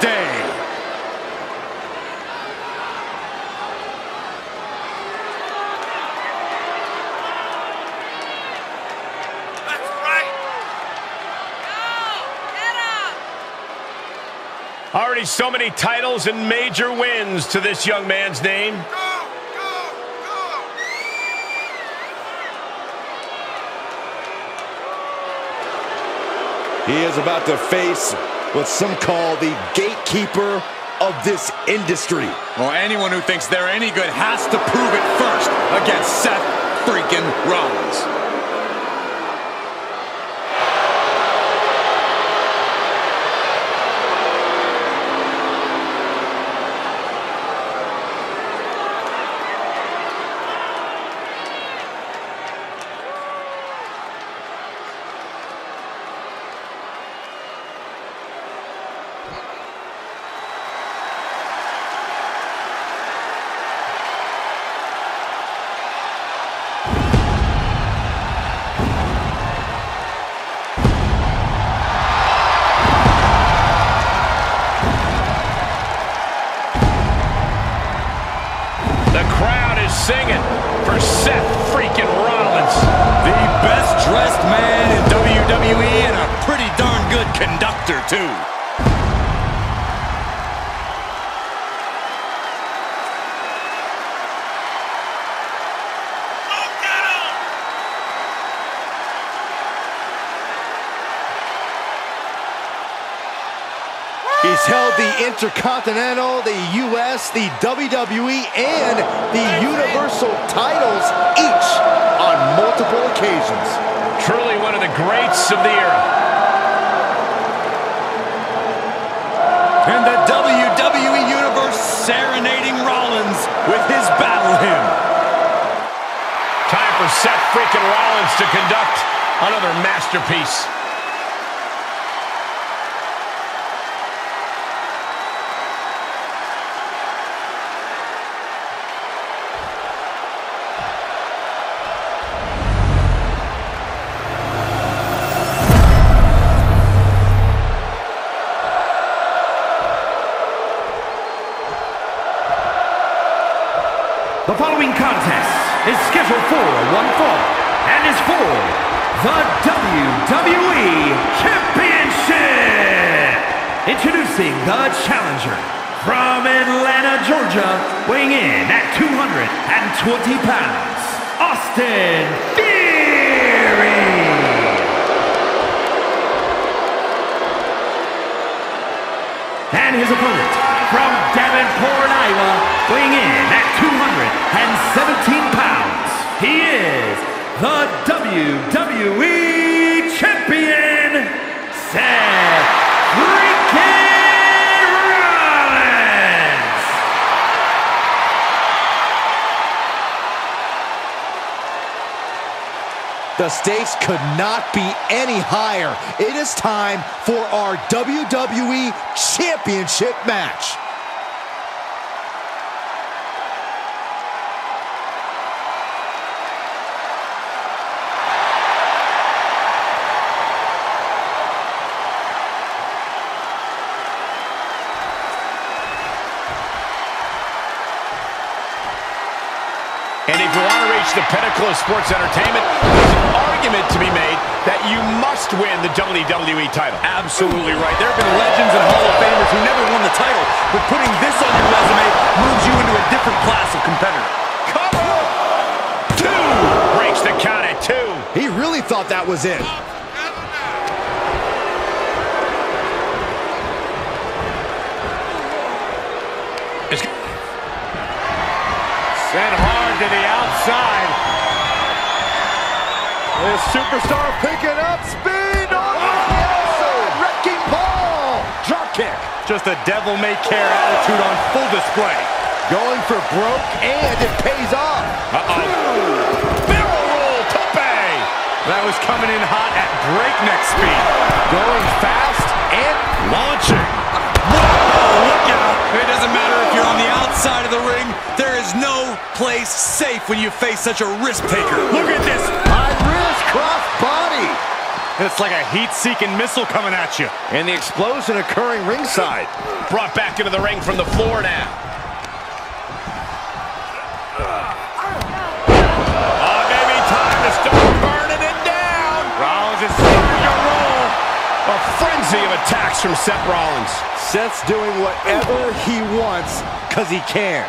day. Already so many titles and major wins to this young man's name. He is about to face what some call the gatekeeper of this industry. Well, anyone who thinks they're any good has to prove it first against Seth freaking Rollins. Singing for Seth freaking Rollins. The best dressed man in WWE and a pretty darn good conductor, too. Held the Intercontinental, the US, the WWE, and the Universal titles, each on multiple occasions. Truly one of the greats of the era. And the WWE Universe serenading Rollins with his battle hymn. Time for Seth freaking Rollins to conduct another masterpiece. The following contest is scheduled for one fall and is for the WWE Championship. Introducing the challenger from Atlanta, Georgia, weighing in at 220 pounds, Austin Theory. And his opponent from Davenport, Iowa, weighing in at 217 pounds. He is the WWE Champion, Seth freaking Rollins. The stakes could not be any higher. It is time for our WWE Championship match. And if you want to reach the pinnacle of sports entertainment, there's an argument to be made that you must win the WWE title. Absolutely right. There have been legends and Hall of Famers who never won the title, but putting this on your resume moves you into a different class of competitor. Cover! Two! Breaks the count at two. He really thought that was it. Hard to the outside. This superstar picking up speed oh, on the outside. Wrecking ball. Drop kick. Just a devil-may-care attitude on full display. Going for broke, and it pays off. Uh-oh. Barrel roll tope. That was coming in hot at breakneck speed. Going fast and Launching. Whoa, look out. It doesn't matter if you're on the outside of the ring. There is no place safe when you face such a risk taker. Look at this. high risk cross body. It's like a heat-seeking missile coming at you. And the explosion occurring ringside. Brought back into the ring from the floor now. Oh, maybe time to start burning it down. Rollins is starting to roll. A frenzy of attacks from Seth Rollins. Seth's doing whatever he wants because he can.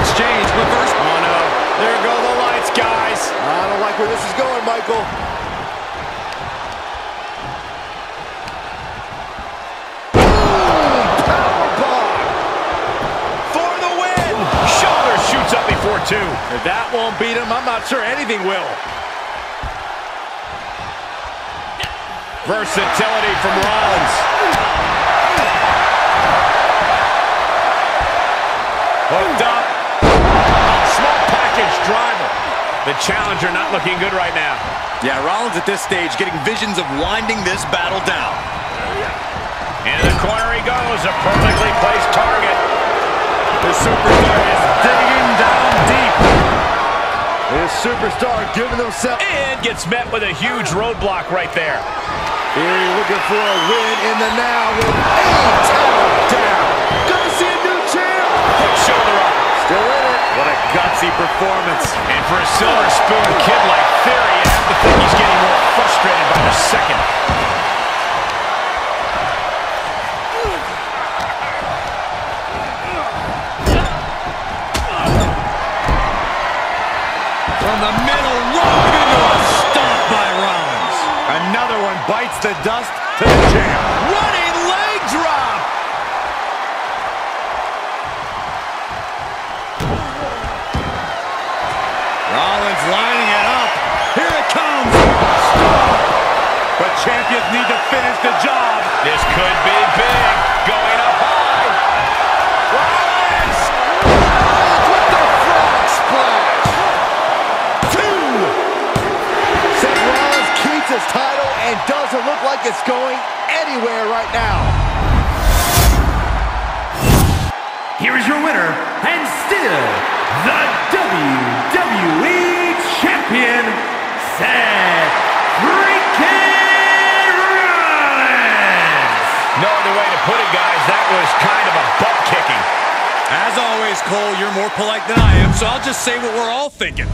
Quick exchange, reverse. Oh, no. There go the lights, guys. I don't like where this is going, Michael. Boom! Powerbomb! For the win. Shoulder shoots up before two. If that won't beat him, I'm not sure anything will. Versatility from Rollins. The challenger not looking good right now. Yeah, Rollins at this stage getting visions of winding this battle down. In the corner he goes. A perfectly placed target. The superstar is digging down deep. This superstar giving himself... And gets met with a huge roadblock right there. Here looking for a win in the now with a tap down. Performance. And for a silver spoon kid like Theory, you have to think he's getting more frustrated by the second. From the middle, rolled into a stomp by Rollins. Another one bites the dust to the champ. Running Rollins lining it up. Here it comes. Stomp. But champions need to finish the job. This could be big. Going up high. Rollins. With the frog splash. Two. Seth Rollins keeps his title and doesn't look like it's going anywhere right now. Here is your winner, and still the WWE Champion, Seth freaking Rollins! No other way to put it, guys. That was kind of a butt kicking. As always, Cole, you're more polite than I am, so I'll just say what we're all thinking.